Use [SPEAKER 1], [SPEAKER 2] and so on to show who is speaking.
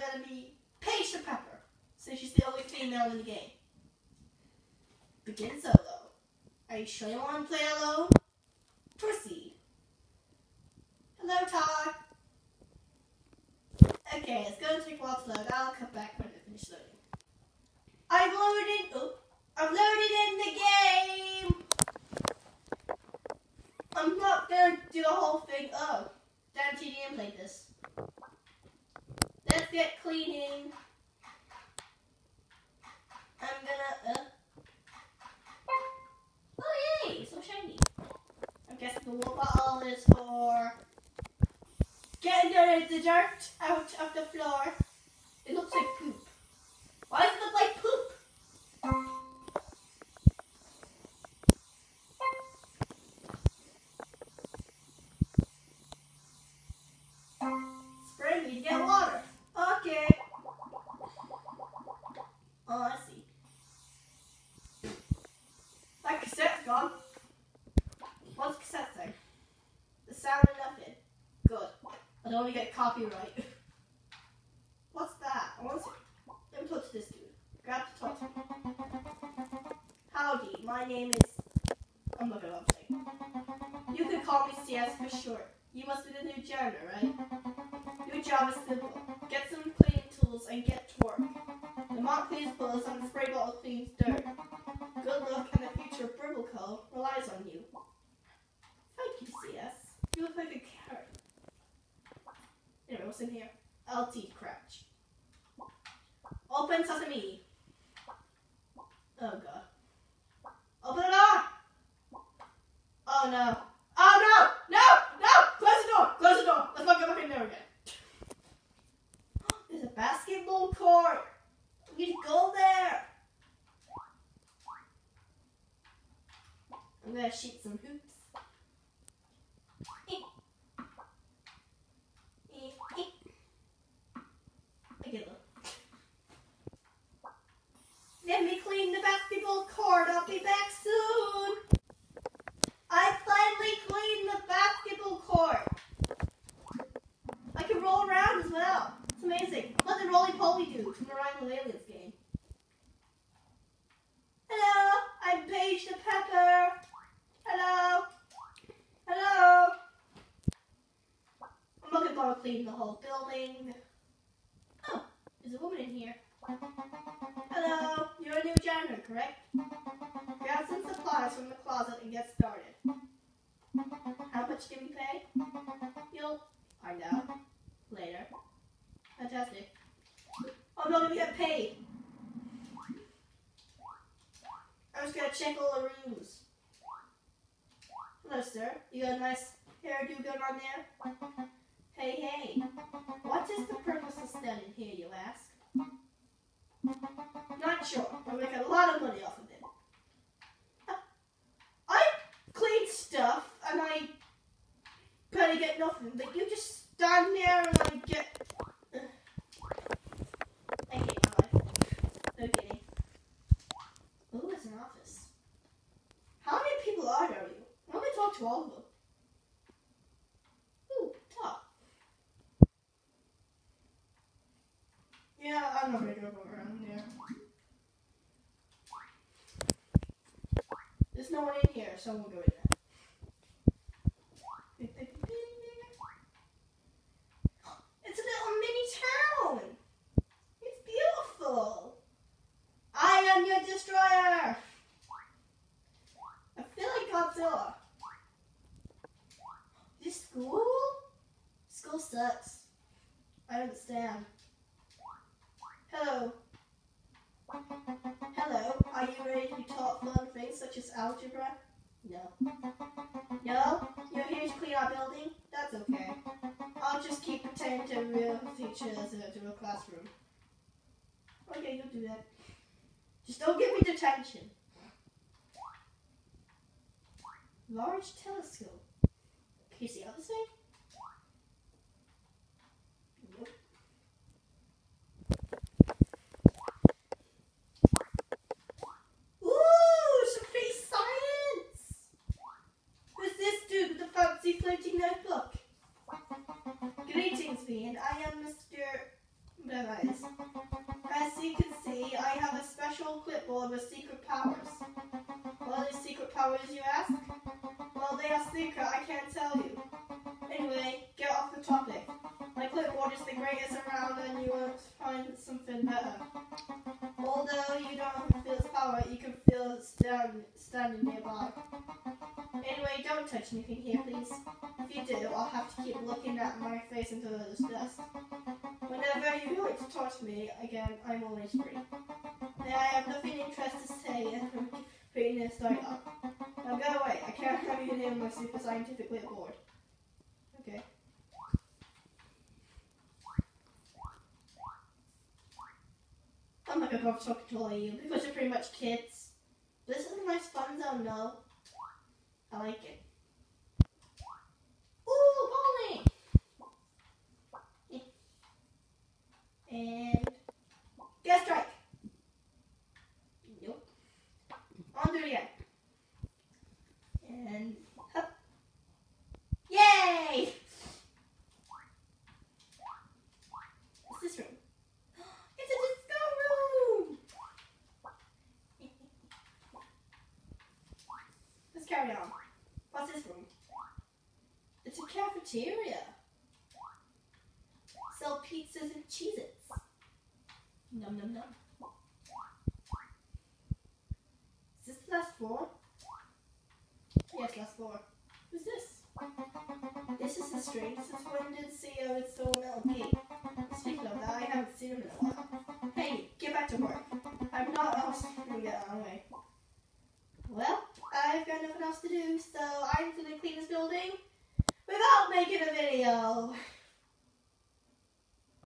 [SPEAKER 1] gonna be Paige the Pepper, since she's the only female in the game. Begin solo. Are you sure you want to play alone? Proceed. Hello, Todd. Okay, it's going to take a while to load. I'll come back when I finish loading. I'm loaded. Oh, I'm loaded in the game. I'm not gonna do the whole thing. Oh, Dan TDM played this. Get cleaning. I'm gonna. Uh, oh yay! So shiny. I guess the water bottle is for getting the, the dirt out of the floor. It looks like poop. Why does it look like don't get copyright. What's that? I want to. Let me talk this dude. Grab the talk. Howdy, my name is. I'm not gonna say. You can call me CS for short. You must be the new janitor, right? Your job is simple. Get some cleaning tools and get to work. The mop cleans bullets and the spray bottle cleans dirt. Good luck and the future of Bribbleco relies on you. Thank you, CS. You look like a carrot. Anyway, what's in here? LT crouch. Sesame. Oh god. Open the door! Oh no. Oh no! No! No! Close the door! Close the door! Let's not go back in there again. There's a basketball court. We need to go there. I'm gonna shoot some hoops. Okay, look. Let me clean the court. I'll be back soon. I finally cleaned the basketball court. I can roll around as well. It's amazing. Let the roly poly dude from the Rival Aliens game. Hello, I'm Paige the Pepper. Hello. Hello. I'm looking for to clean the whole building. Oh, there's a woman in here. Hello, you're a new janitor, correct? Grab some supplies from the closet and get started. How much do we pay? You'll find out later. Fantastic. Oh no, we get paid. I'm just gonna check all the rooms. Hello, sir. You got a nice hairdo going on there? Hey, hey. What is the purpose of standing here, you ask? Not sure. I make a lot of money off of it. I clean stuff and I barely get nothing, but you just stand there and I get. I hate my life. No kidding. Ooh, it's an office. How many people are there? You? I'm gonna talk to all of them. Ooh, talk. Yeah, I'm not gonna go around there. There's no one in here, so we'll go in there. It's a little mini town. It's beautiful. I am your destroyer. I feel like Godzilla. This school? School sucks. I understand. Hello. Things algebra? No. No? You're here to clean our building? That's okay. I'll just keep pretending to real teachers in a real classroom. Okay, you'll do that. Just don't give me detention. Large telescope. Can you see other thing? Greetings, Bean. I am Mr. Blevins. As you can see, I have a special clipboard with secret powers. What are secret powers, you ask? Well, they are secret, I can't tell you. Anyway, get off the topic. My clipboard is the greatest around and you won't find something better. Although you don't feel its power, you can feel it stand, standing nearby. Don't touch anything here, please. If you do, I'll have to keep looking at my face until it is dust. Whenever you like to talk to me again, I'm always free. I have nothing interesting to say and I'm putting this start up. Now go away. I can't have you name my super scientific bored. Okay. I'm not gonna go talking to all of you because you're pretty much kids. This is a nice fun zone, no? I like it. Ooh, bowling! And get a strike. Nope. On it again. And up. Yay! What's this room? It's a disco room! Let's carry on. What's this room? It's a cafeteria. Sell pizzas and cheeses. Num num num. Is this the last floor? Yes, last floor. Who's this? This is the strange. Since when did CEO install LP? Speaking of that, I haven't seen him in a while. Hey, get back to work. I'm not else to get on the way.